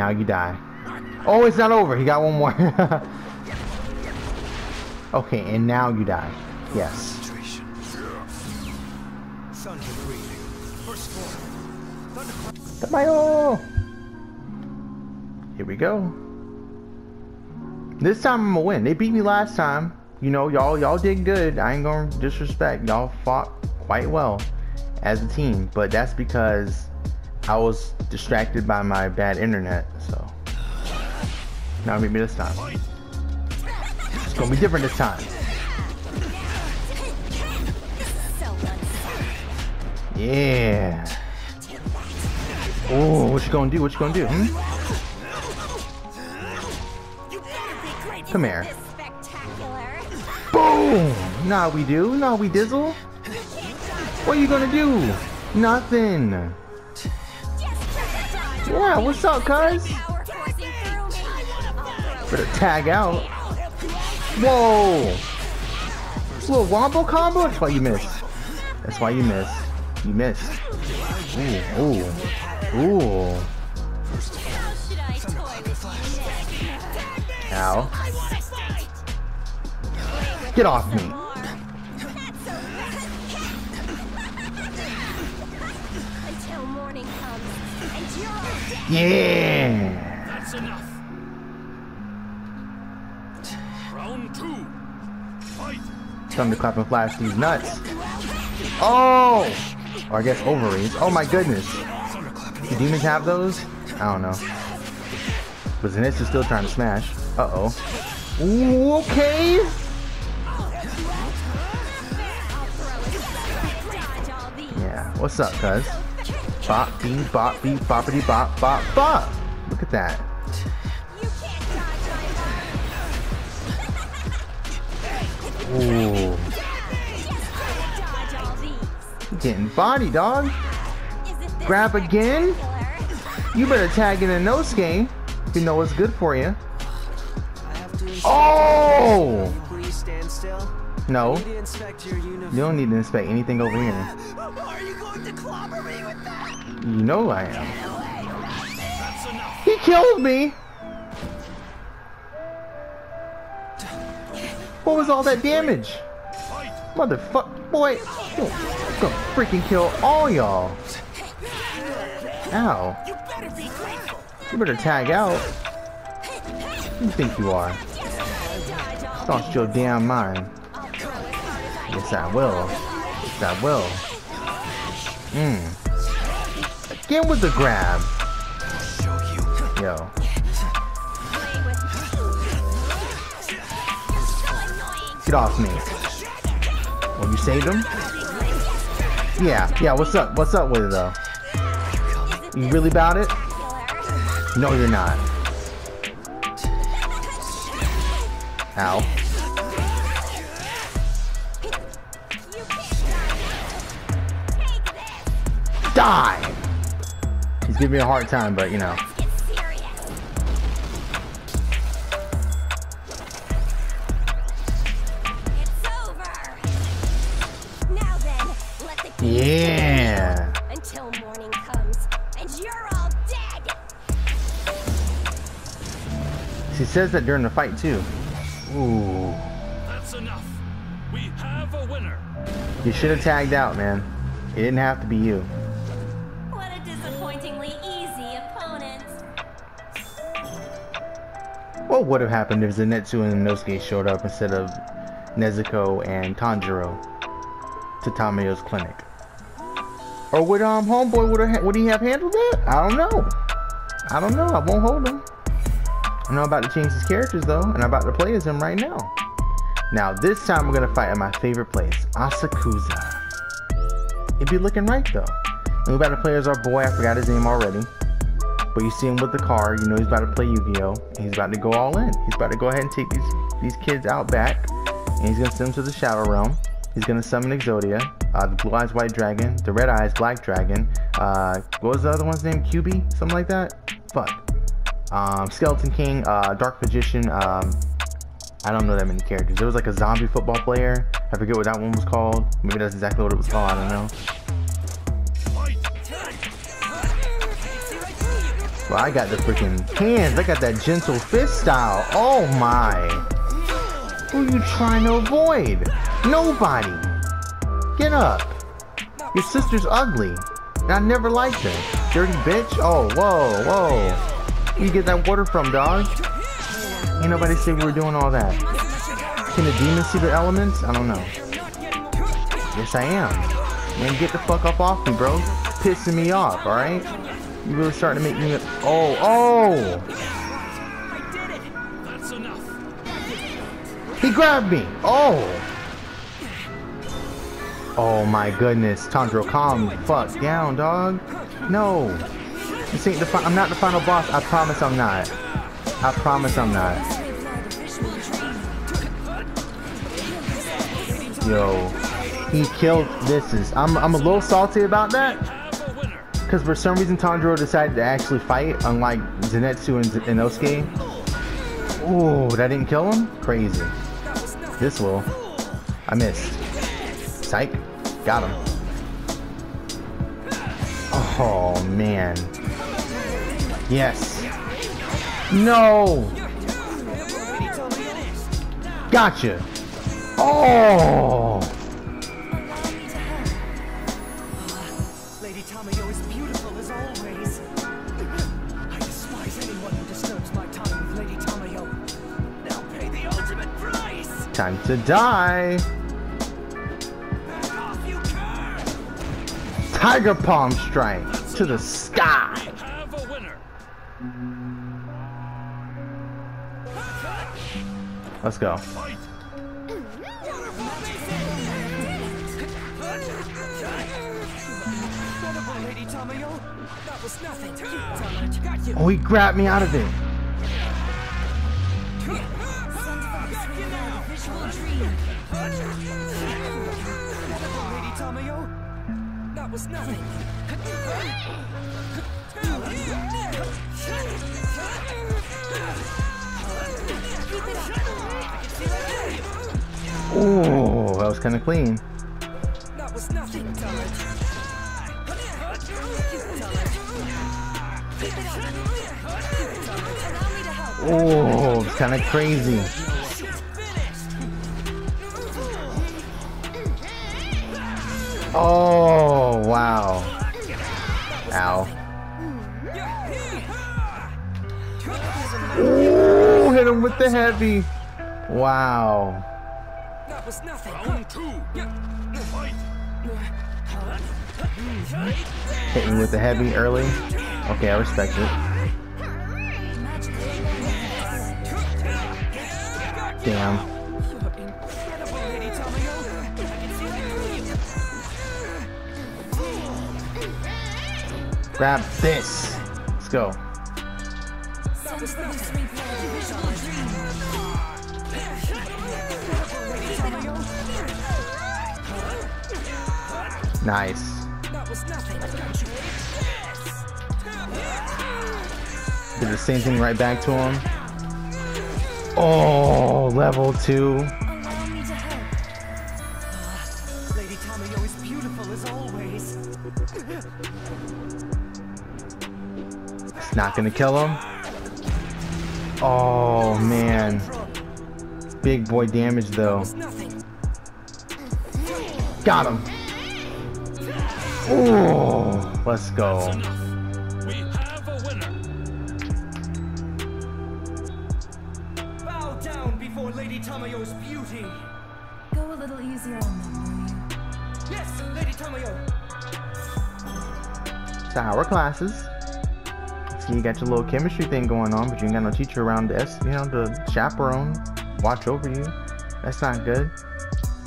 Now you die. Oh, it's not over. He got one more. okay, and now you die. Yes. Here we go. This time I'm gonna win. They beat me last time. You know, y'all y'all did good. I ain't gonna disrespect. Y'all fought quite well as a team, but that's because I was distracted by my bad internet. So now meet me this time. It's gonna be different this time. Yeah. Oh, what you gonna do? What you gonna do? Hmm? Come here. Boom! Nah, we do. Nah, we dizzle. What are you gonna do? Nothing. Yeah, what's up, cuz? Better tag out. Whoa! A Little wombo combo? That's why you missed. That's why you missed. You missed. Ooh, ooh, ooh. Ow. Get off me. Yeah. That's enough. Round two. Fight. Time to clap and flash these nuts. Oh! Or I guess ovaries. Oh my goodness. Do demons have those? I don't know. But Zenitsu is still trying to smash. Uh-oh. Ooh, okay. Yeah, what's up, cuz? Bop, beep, bop, beep, boppity, bop, bop, bop. Look at that. Ooh. Getting body, dog. Grab again? You better tag in a nose game if you know what's good for you. Oh! Please stand still. No, Need to inspect your uniform. you don't need to inspect anything over here. Are you going to clobber me with that? You know I am. He killed me! What was all that damage? Motherfuck, boy, gonna freaking kill all y'all. Ow. You better. You better tag out. Who you think you are? Lost your damn mind. Yes, I will. Yes, I will. Mmm. Again with the grab. Yo. Get off me. Oh, you saved him? Yeah, yeah, what's up? What's up with it though? You really about it? No, you're not. Ow. Die! He's giving me a hard time, but you know. Yeah! Until morning comes, and you're all dead. She says that during the fight too. Ooh. That's enough. We have a winner. You should have tagged out, man. It didn't have to be you. Would have happened if Zenitsu and Inosuke showed up instead of Nezuko and Tanjiro to Tamayo's clinic? Or would um Homeboy would have would he have handled that? I don't know. I don't know. I won't hold him. I know I'm about to change his characters though, and I'm about to play as him right now. Now this time we're gonna fight at my favorite place, Asakusa. It'd be looking right though. And we're about to play as our boy. I forgot his name already. But you see him with the car, you know he's about to play Yu-Gi-Oh! And he's about to go all in. He's about to go ahead and take these these kids out back. And he's gonna send them to the Shadow Realm. He's gonna summon Exodia, uh, the Blue Eyes White Dragon, the Red Eyes Black Dragon. Uh, what was the other one's name? QB? Something like that? Fuck. Um, Skeleton King, uh, Dark Magician. Um, I don't know that many characters. There was like a zombie football player. I forget what that one was called. Maybe that's exactly what it was called. I don't know. I got the freaking hands. I got that gentle fist style. Oh my. Who you trying to avoid? Nobody. Get up. Your sister's ugly. And I never liked her. Dirty bitch. Oh, whoa, whoa. Where you get that water from, dog? Ain't nobody say we were doing all that. Can the demons see the elements? I don't know. Yes, I am. Man, get the fuck up off me, bro. Pissing me off, alright? You were starting to make me... Oh, oh! He grabbed me! Oh! Oh my goodness. Tanjiro, calm the fuck down, dog. No. This ain't the I'm not the final boss. I promise I'm not. I promise I'm not. Yo. He killed this is I'm I'm a little salty about that. Because for some reason Tanjiro decided to actually fight, unlike Zenitsu and Inosuke. Ooh, that didn't kill him? Crazy. This will. I missed. Psych. Got him. Oh, man. Yes. No! Gotcha! Oh! Time to die! Tiger Palm Strike to the sky! Let's go. Oh, he grabbed me out of it. That was nothing. Oh, that was kind of clean. That was nothing. Oh, it's kind of crazy. Oh, wow. Ow. Ooh, hit him with the heavy. Wow. That was nothing. Hit me with the heavy early. Okay, I respect it. Damn. Grab this. Let's go. Nice. Did the same thing right back to him. Oh, level two. Not gonna kill him. Oh man. Big boy damage though. Got him. Oh, let's go. Enough. We have a winner. Bow down before Lady Tamayo's beauty. Go a little easier on them, will you? Yes, Lady Tamayo. Sour classes. See, you got your little chemistry thing going on, but you ain't got no teacher around to, you know, to chaperone, watch over you. That's not good.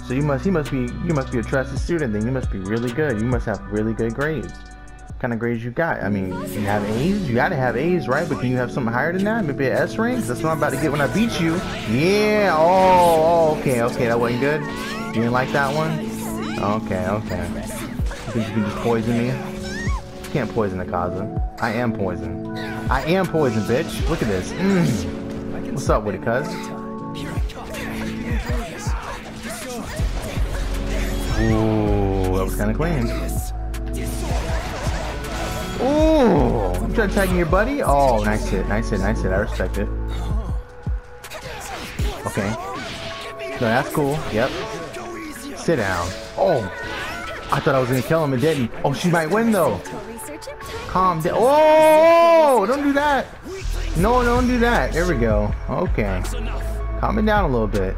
So you must, he must be, you must be a trusted student. Then you must be really good. You must have really good grades. What kind of grades you got? I mean, you have A's. You gotta have A's, right? But can you have something higher than that? Maybe an S rank. That's what I'm about to get when I beat you. Yeah. Oh, oh, okay, okay. That wasn't good. You didn't like that one? Okay, okay. You think you can just poison me? Can't poison Akaza. I am poison. I am poison, bitch. Look at this. Mm. What's up with it, cuz? Ooh, that was kind of clean. Ooh, You trying to tag your buddy? Oh, nice hit, nice hit, nice hit. I respect it. Okay. No, that's cool. Yep. Sit down. Oh, I thought I was gonna kill him. and didn't. Oh, she might win though. Calm down. Oh, don't do that. No, don't do that. There we go. Okay. Calm it down a little bit.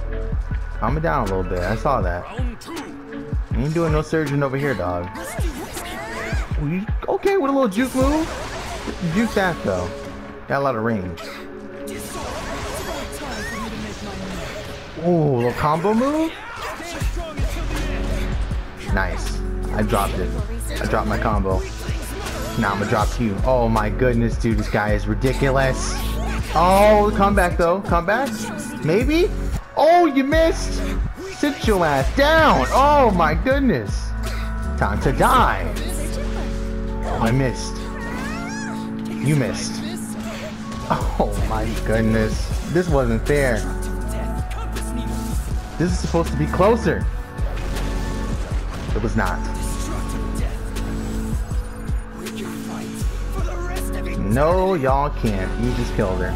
Calm it down a little bit. I saw that. You ain't doing no surgeon over here, dog. Okay, with a little juke move. Juke that though. Got a lot of range. Oh, little combo move. Nice. I dropped it. I dropped my combo. Now I'm gonna drop to you. Oh my goodness, dude, this guy is ridiculous. Oh, comeback though. Comeback? Maybe? Oh, you missed. Sit your ass down. Oh my goodness. Time to die. Oh, I missed. You missed. Oh my goodness. This wasn't fair. This is supposed to be closer. It was not. No, y'all can't. You just killed her.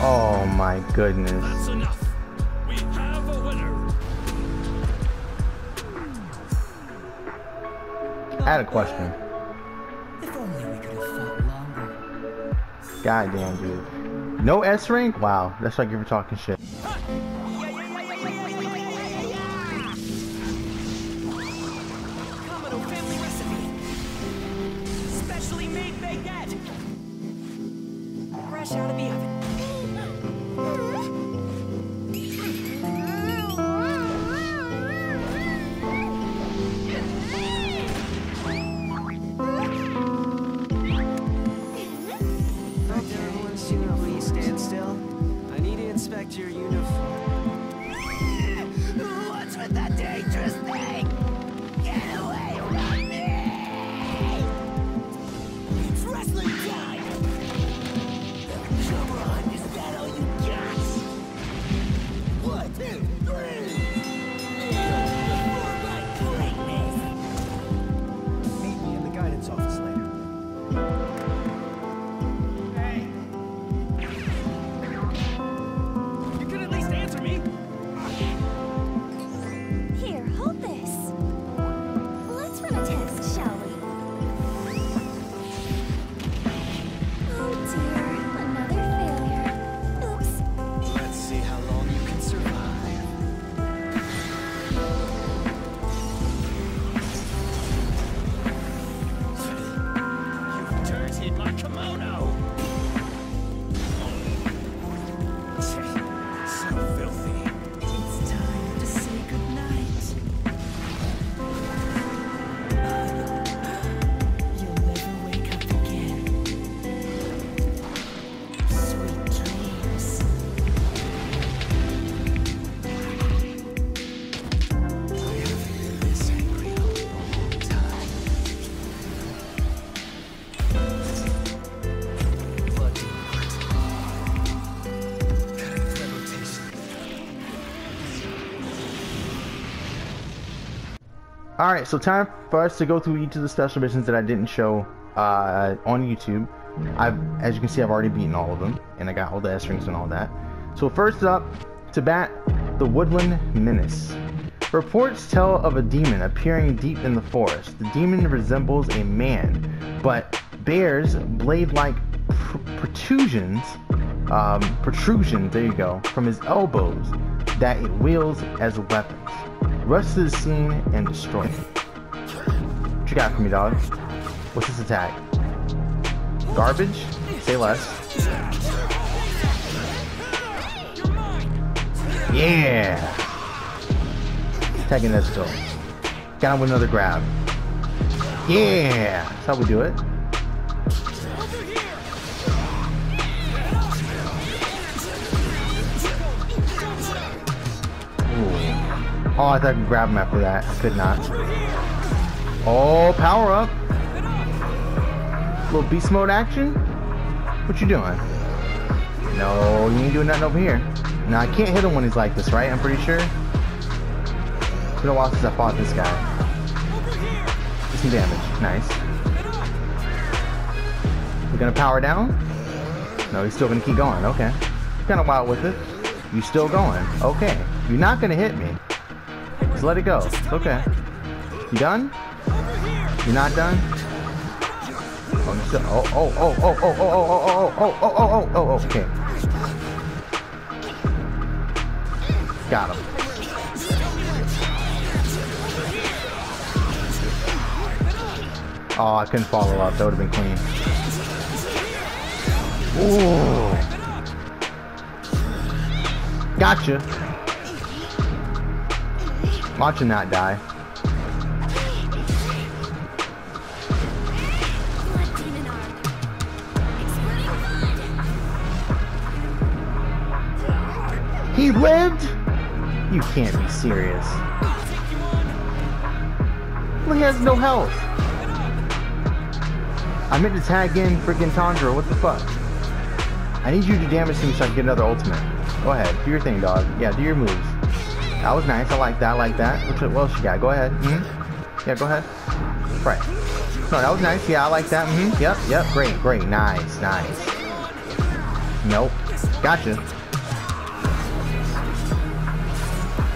Oh my goodness. That's enough. We have a winner. I had a question. If only we could have fought longer. Goddamn, dude. No S rank? Wow, that's like you were talking shit. Fresh out of All right, so time for us to go through each of the special missions that I didn't show uh, on YouTube. I've, as you can see, I've already beaten all of them, and I got all the S rings and all that. So first up, to bat, the Woodland Menace. Reports tell of a demon appearing deep in the forest. The demon resembles a man, but bears blade-like pr- protrusions, um, protrusions. There you go, from his elbows that it wields as weapons. Rush to the scene and destroy it. What you got for me, dog? What's this attack? Garbage? Say less. Yeah! Tagging this still. Got him with another grab. Yeah! That's how we do it. Oh, I thought I could grab him after that. I could not. Oh, power up. Little beast mode action. What you doing? No, you ain't doing nothing over here. Now I can't hit him when he's like this, right? I'm pretty sure. It's been a while since I fought this guy. Do some damage. Nice. You gonna power down? No, he's still gonna keep going. Okay. Kind of wild with it. You still going? Okay. You're not gonna hit me. Just let it go. It's okay. You done? You're not done? Oh, still, oh, oh, oh, oh, oh, oh, oh, oh, oh, oh, oh, oh, oh, oh, okay. Got him. Oh, I couldn't follow up. That would have been clean. Ooh. Gotcha. Watch him not die. He lived? You can't be serious. Well, he has no health. I meant to tag in freaking Tundra. What the fuck? I need you to damage him so I can get another ultimate. Go ahead. Do your thing, dog. Yeah, do your moves. That was nice. I like that. I like that. What, else you got? Go ahead. Mm hmm Yeah, go ahead. Right. No, that was nice. Yeah, I like that. Mm hmm Yep, yep. Great, great. Nice, nice. Nope. Gotcha.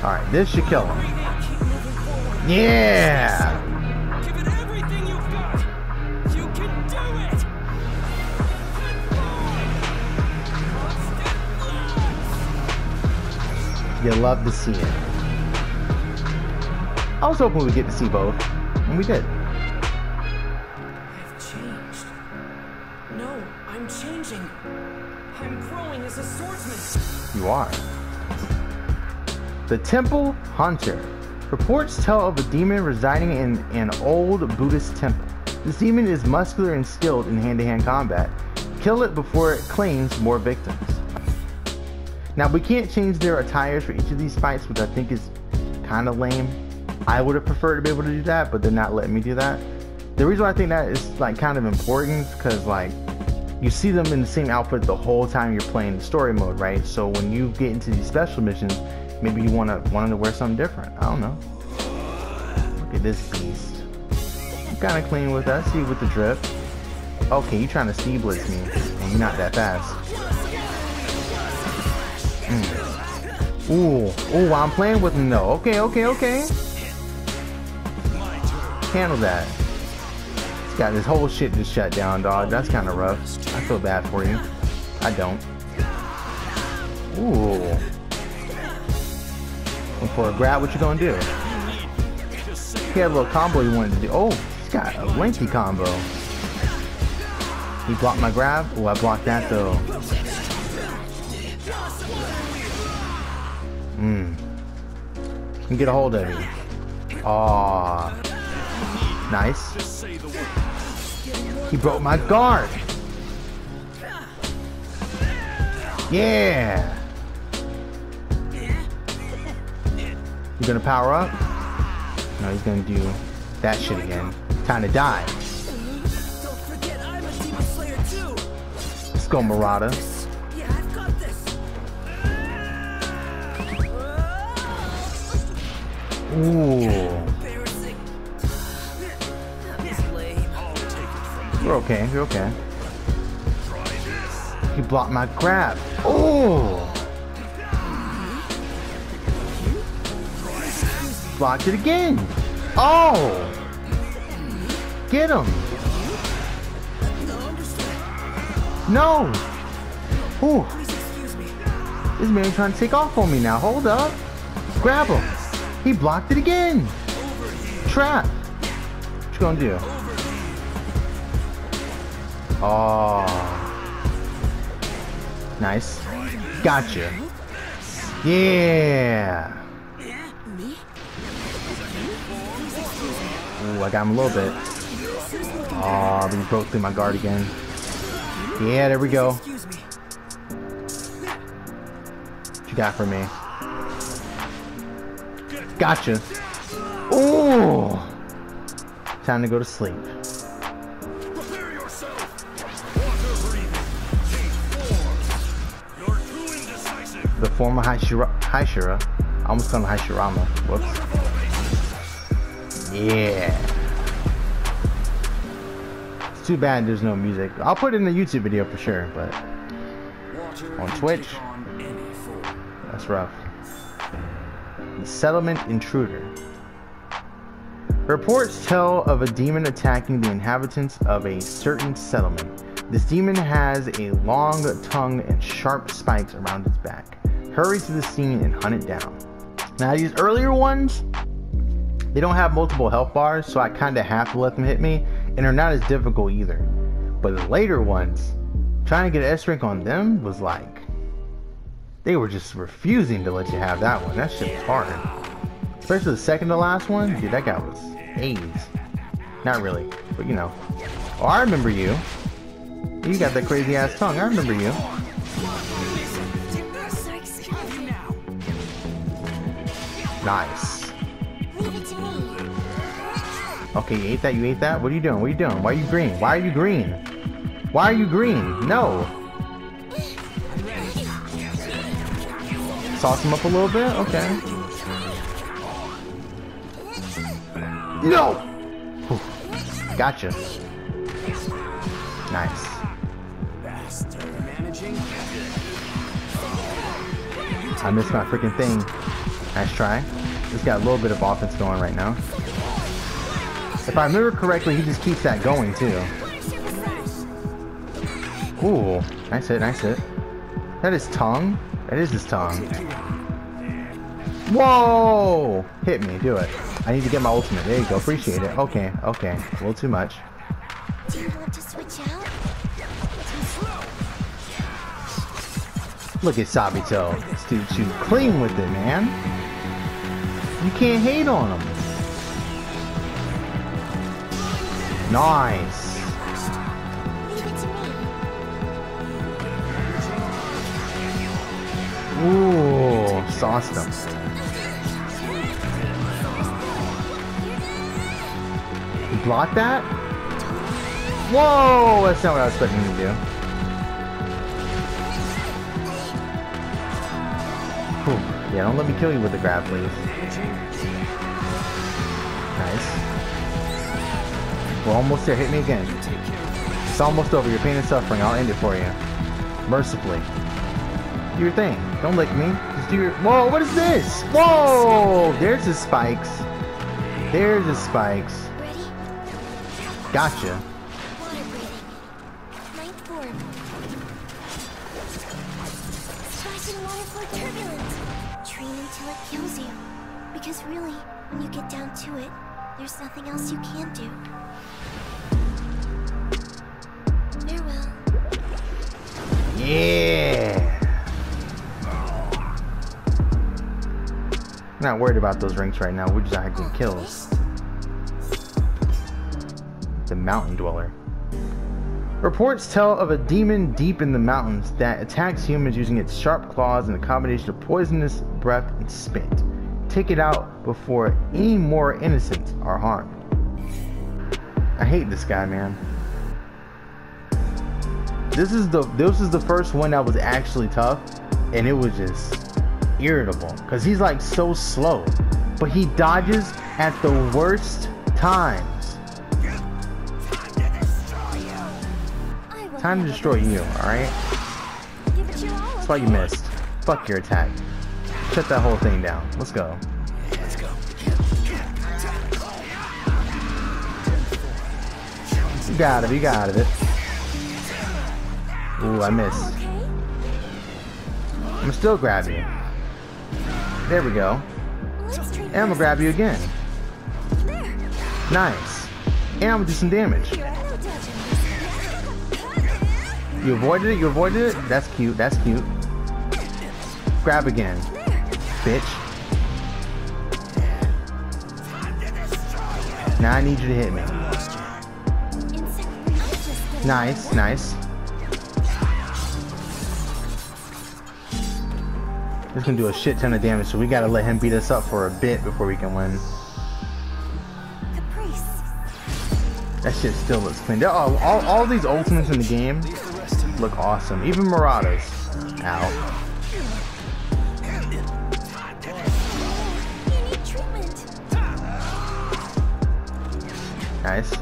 Alright, this should kill him. Yeah! You love to see it. I was hoping we'd get to see both, and we did. I've changed. No, I'm changing. I'm growing as a swordsman. You are. The Temple Hunter. Reports tell of a demon residing in an old Buddhist temple. This demon is muscular and skilled in hand to hand combat. Kill it before it claims more victims. Now, we can't change their attires for each of these fights, which I think is kind of lame. I would have preferred to be able to do that, but they're not letting me do that. The reason I think that is like kind of important because like you see them in the same outfit the whole time you're playing the story mode, right? So when you get into these special missions, maybe you wanna want to wear something different. I don't know. Look at this beast. Kind of clean with that. See with the drip. Okay, you trying to speed blitz me, and you're not that fast. Mm. Ooh, ooh, I'm playing with though. Okay, okay, okay. Handle that. He's got this whole shit just shut down, dog. That's kind of rough. I feel bad for you. I don't. Ooh. And for a grab, what you gonna do? He had a little combo he wanted to do. Oh, he's got a lengthy combo. He blocked my grab. Oh, I blocked that though. Mmm. Can get a hold of you. Aw. Nice. He broke my guard. Yeah. You gonna power up? No, he's gonna do that shit again. Time to die. Let's go, Murata. Ooh. You're okay. You're okay. He blocked my grab. Ooh. Blocked it again. Oh. Get him. No. Ooh. This man trying to take off on me now. Hold up. Grab him. He blocked it again. Trap. What you gonna do? Oh. Nice. Gotcha. Yeah. Ooh, I got him a little bit. Oh, but he broke through my guard again. Yeah, there we go. What you got for me? Gotcha. Ooh. Time to go to sleep. Prepare yourself. Water breathing. Change form. You're too indecisive. The former Hashira, Hashira. I almost called him Hashirama. Whoops. Yeah. It's too bad there's no music. I'll put it in the YouTube video for sure, but On Twitch? take on any form. that's rough. Settlement Intruder. Reports tell of a demon attacking the inhabitants of a certain settlement. This demon has a long tongue and sharp spikes around its back. Hurry to the scene and hunt it down. Now, these earlier ones, they don't have multiple health bars, so I kind of have to let them hit me, and they're not as difficult either. But the later ones, trying to get S rank on them was like, they were just refusing to let you have that one. That shit was hard. Especially the second to last one, dude, that guy was AIDS. Not really, but you know. Oh, I remember you. You got that crazy ass tongue. I remember you. Nice. Okay, you ate that. You ate that. What are you doing? What are you doing? Why are you green? Why are you green? Why are you green? No. Sauce him up a little bit. Okay. No. Gotcha. Nice. I missed my freaking thing. Nice try. He's got a little bit of offense going right now. If I remember correctly, he just keeps that going too. Ooh, nice hit, nice hit. That is tongue. That is his tongue. Whoa! Hit me, do it. I need to get my ultimate. There you go. Appreciate it. Okay, okay. A little too much. Do you want to switch out? Look at Sabito. This dude too clean with it, man. You can't hate on him. Nice. Ooh, sauced him. You blocked that? Whoa, that's not what I was expecting to do. Whew. Yeah, don't let me kill you with the grab, please. Nice. We're almost there. Hit me again. It's almost over. Your pain and suffering. I'll end it for you. Mercifully. Do your thing. Don't lick me. Just do your. Whoa, what is this? Whoa! There's the spikes. There's the spikes. Gotcha. Water breathing. Ninth form. Splash in water for turbulent. Train until it kills you. Because really, when you get down to it, there's nothing else you can do. Farewell. Yeah. Not worried about those ranks right now. We're just out here getting kills. The Mountain Dweller. Reports tell of a demon deep in the mountains that attacks humans using its sharp claws and a combination of poisonous breath and spit. Take it out before any more innocents are harmed. I hate this guy, man. This is the this is the first one that was actually tough, and it was just irritable because he's like so slow, but he dodges at the worst times. Time to destroy you, all right? Give it. That's why you missed. Fuck your attack. Shut that whole thing down. Let's go. Let's go. You got it. You got it. Ooh, I missed. I'm still grabbing you. There we go. And I'm gonna grab you again. Nice. And I'm gonna do some damage. You're no dodging You avoided it, you avoided it. That's cute, that's cute. Grab again, bitch. Now I need you to hit me. Insect breach just getting Nice, nice. This gonna do a shit ton of damage, so we gotta let him beat us up for a bit before we can win. That shit still looks clean. All, all, all these ultimates in the game Leave the rest to me. look awesome. Even Marauders. Ow. You need treatment. Nice.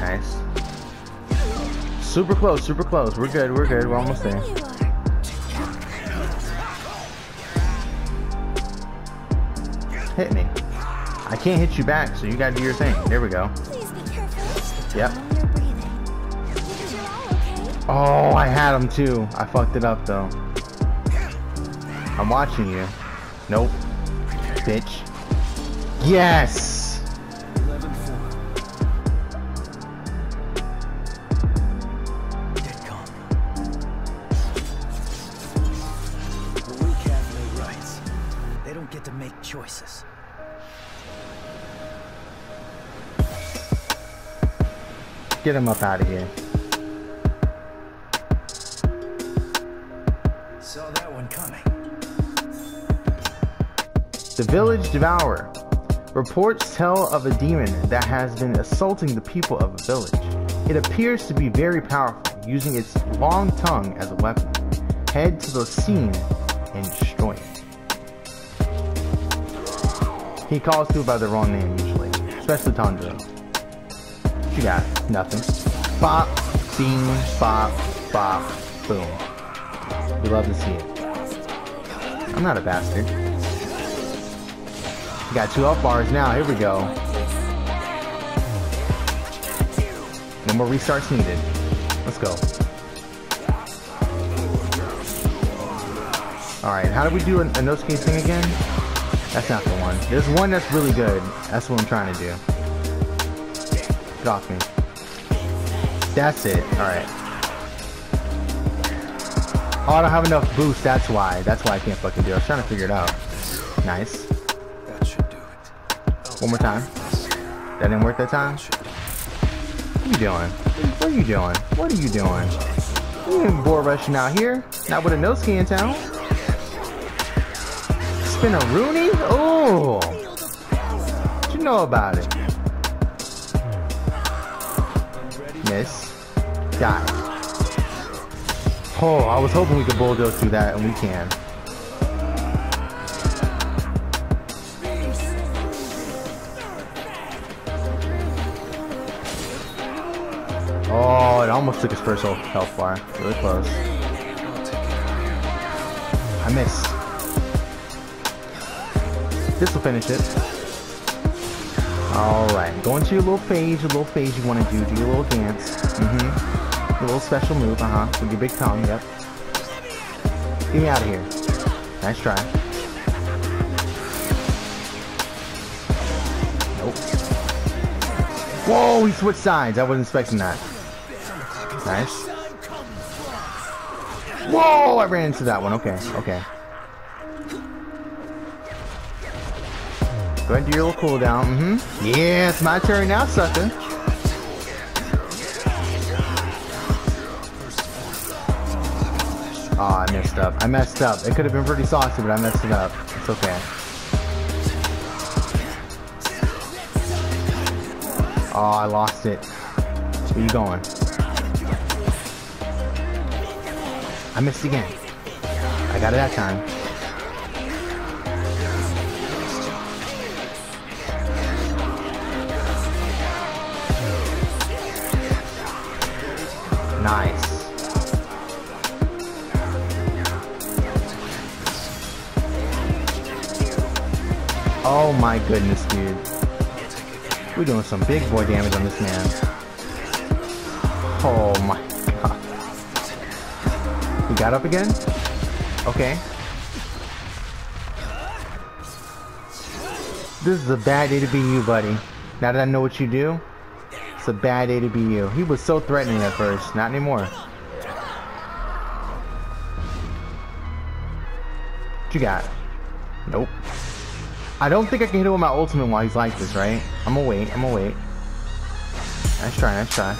Nice. Super close, super close. We're good, we're good. We're almost there. Can't hit you back, so you gotta do your thing. There we go. Please be careful. Yep. Calm your breathing. Because you're all okay. Oh, I had him too. I fucked it up though. I'm watching you. Nope. Bitch. Yes! Get him up out of here. Saw that one coming. The Village Devourer. Reports tell of a demon that has been assaulting the people of a village. It appears to be very powerful, using its long tongue as a weapon. Head to the scene and destroy it. He calls people by the wrong name usually, especially Tanjiro. You got? Nothing. Bop, bing, bop, bop, boom. We love to see it. I'm not a bastard. Got two up bars now. Here we go. No more restarts needed. Let's go. Alright, how do we do a, a no skate thing again? That's not the one. There's one that's really good. That's what I'm trying to do. Off me. That's it. Alright. Oh, I don't have enough boost. That's why. That's why I can't fucking do it. I was trying to figure it out. Nice. That should do it. Oh, One more time. That didn't work that time? What are you doing? What are you doing? What are you doing? You ain't board rushing out here. Not with a no ski in town. Spin a Rooney? Oh! What you know about it? Miss. Die. Oh, I was hoping we could bulldoze through that, and we can. Oh, it almost took his first health bar. Really close. I missed. This will finish it. Alright, go into your little phase, your little phase you want to do. Do your little dance. Mm-hmm. Your little special move, uh-huh. With your big tongue, yep. Get me out of here. Nice try. Nope. Whoa, he switched sides. I wasn't expecting that. Nice. Whoa, I ran into that one. Okay, okay. Go ahead and do your little cooldown. Mm-hmm. Yeah, it's my turn now, sucker. Oh, I messed up. I messed up. It could have been pretty saucy, but I messed it up. It's okay. Oh, I lost it. Where you going? I missed again. I got it that time. Oh my goodness, dude. We're doing some big boy damage on this man. Oh my god. He got up again? Okay. This is a bad day to be you, buddy. Now that I know what you do, it's a bad day to be you. He was so threatening at first, not anymore. What you got? Nope. I don't think I can hit him with my ultimate while he's like this, right? I'm gonna wait, I'm gonna wait. Nice try, nice try.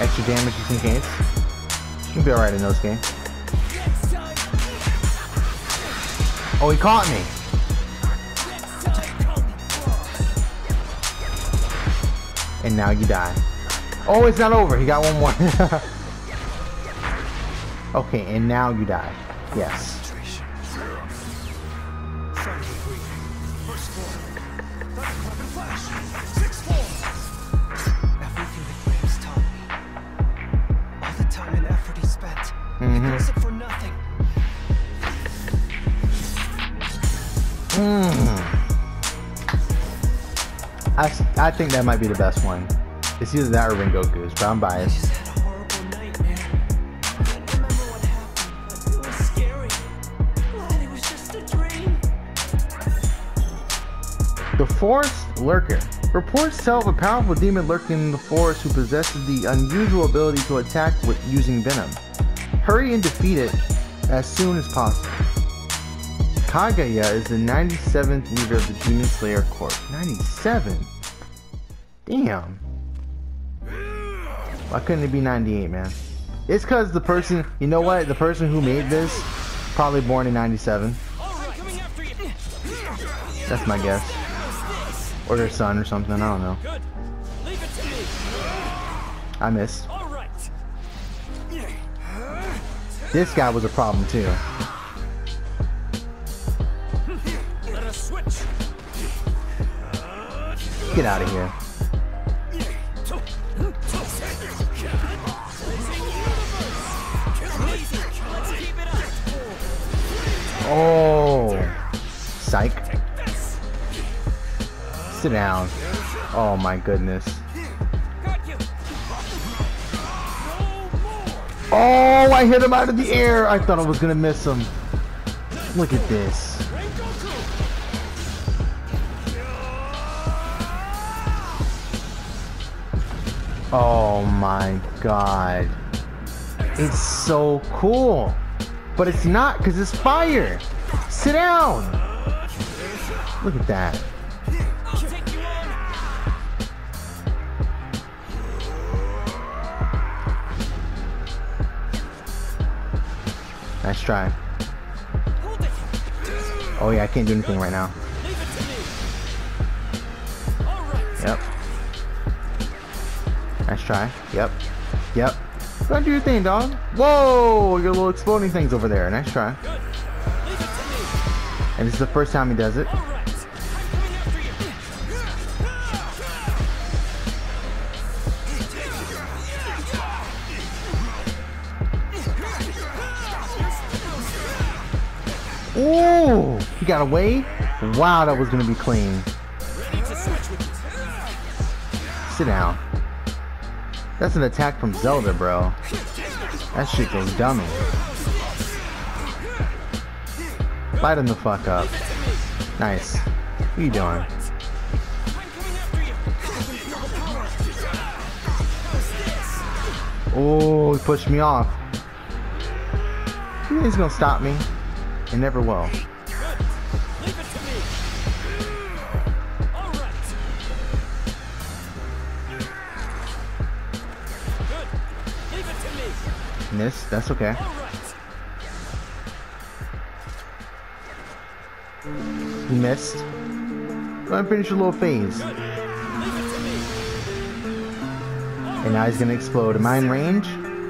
Extra damage just in case. You'll be alright in those games. Oh, he caught me. And now you die. Oh, it's not over. He got one more. okay, and now you die. Yes. Mhm. Nothing. I, I think that might be the best one. It's either that or Rengoku's, but I'm biased. Forest Lurker. Reports tell of a powerful demon lurking in the forest who possesses the unusual ability to attack with using venom. Hurry and defeat it as soon as possible. Kagaya is the 97th leader of the Demon Slayer Corps. 97? Damn. Why couldn't it be 98, man? It's because the person, you know what? The person who made this, probably born in 97. I'm coming after you. That's my guess. Or their son or something, I don't know. Good. Leave it to me. I. All right. This guy was a problem too. Let us switch. Get out of here. Easy. Let's keep it up. Oh. Psych. Sit down. Oh my goodness. Oh, I hit him out of the air. I thought I was gonna miss him. Look at this. Oh my god. It's so cool. But it's not because it's fire. Sit down. Look at that. Try. Oh yeah, I can't do anything right now. Yep. Nice try. Yep. Yep. Go do your thing, dog. Whoa! Your little exploding things over there. Nice try. And this is the first time he does it. Ooh! He got away? Wow, that was gonna be clean. Ready to with you. Sit down. That's an attack from Zelda, bro. That shit goes dummy. Light him the fuck up. Nice. What are you doing? Oh, he pushed me off. He's gonna stop me? Never will. Right. Miss, that's okay. Right. He missed. Ahead and finish your little phase. And now he's gonna explode. Am I in range?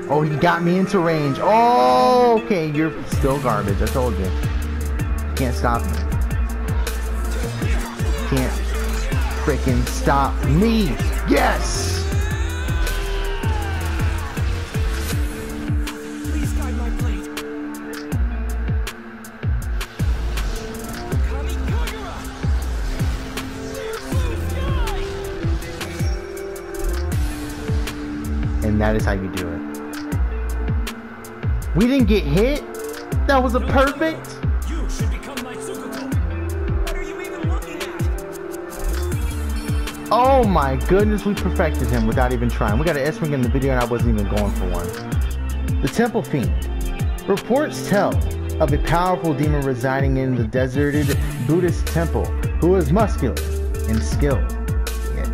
Oh, he got me into range. Oh, okay. You're still garbage. I told you. Can't stop me. Can't freaking stop me. Yes! And that is how you do it. We didn't get hit? That was a perfect? You should become my What are you even looking at? Oh my goodness, we perfected him without even trying. We got an S-Wing in the video and I wasn't even going for one. The Temple Fiend. Reports tell of a powerful demon residing in the deserted Buddhist temple who is muscular and skilled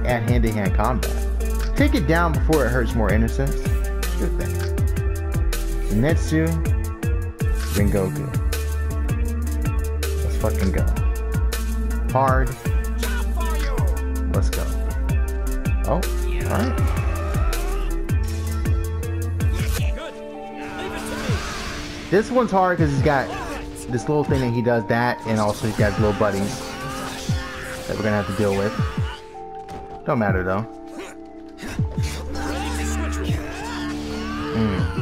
at hand-to-hand combat. Take it down before it hurts more innocents. Good thing. Netsu, Rengoku. Let's fucking go. Hard. Let's go. Oh, alright. This one's hard because he's got this little thing that he does that, and also he's got his little buddies that we're gonna have to deal with. Don't matter though. Mm.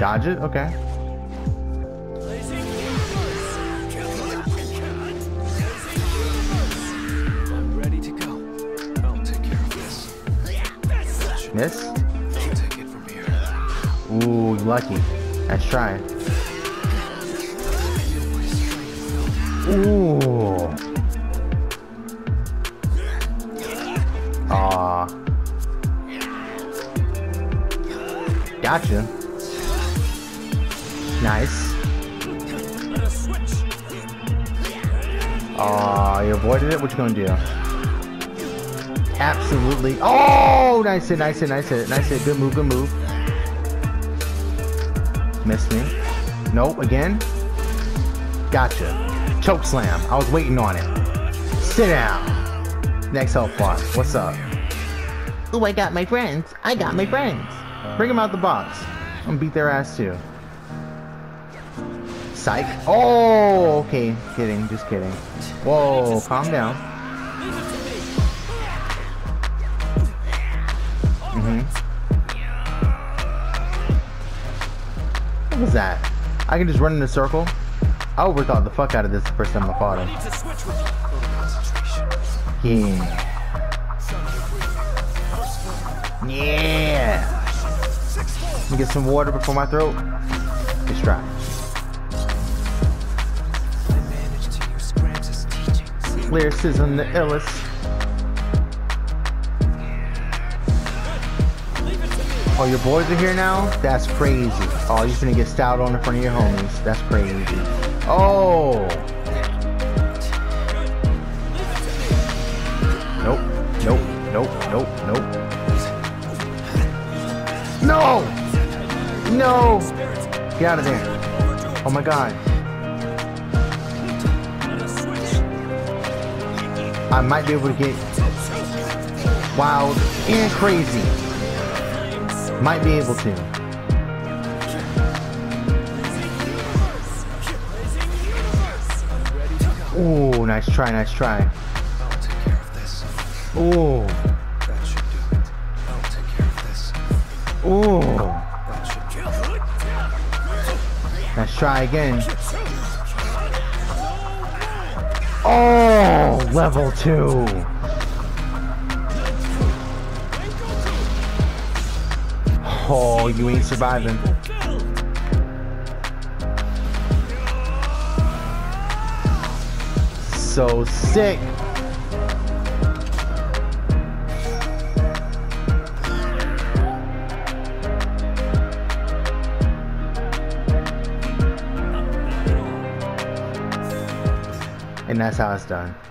Dodge it? Okay. Miss? Ooh, lucky. Let's try. Ooh. Aw. Gotcha. Nice. Aw, you avoided it? What you gonna do? Absolutely. Oh, nice hit, nice hit, nice hit, nice hit. Good move, good move. Missed me. Nope, again. Gotcha. Choke slam. I was waiting on it. Sit down. Next health bar. What's up? Ooh, I got my friends. I got my friends. Bring them out the box. I'm gonna beat their ass too. Psych. Oh, okay. Kidding. Just kidding. Whoa, calm down. Mm-hmm. What was that? I can just run in a circle? I overthought the fuck out of this the first time I fought him. Need to switch with you. Yeah. Yeah. Let me get some water before my throat. Let's try. Lyricism, the illest. Oh, your boys are here now? That's crazy. Oh, you're gonna get styled on in front of your homies. That's crazy. Oh. Nope. Nope. Nope. Nope. Nope. No! No! Get out of there. Oh my god. I might be able to get wild and crazy. Might be able to. Ooh, nice try, nice try. Ooh, ooh. Let's try again. Oh. Oh, level two. Oh, you ain't surviving. So sick. And that's how it's done.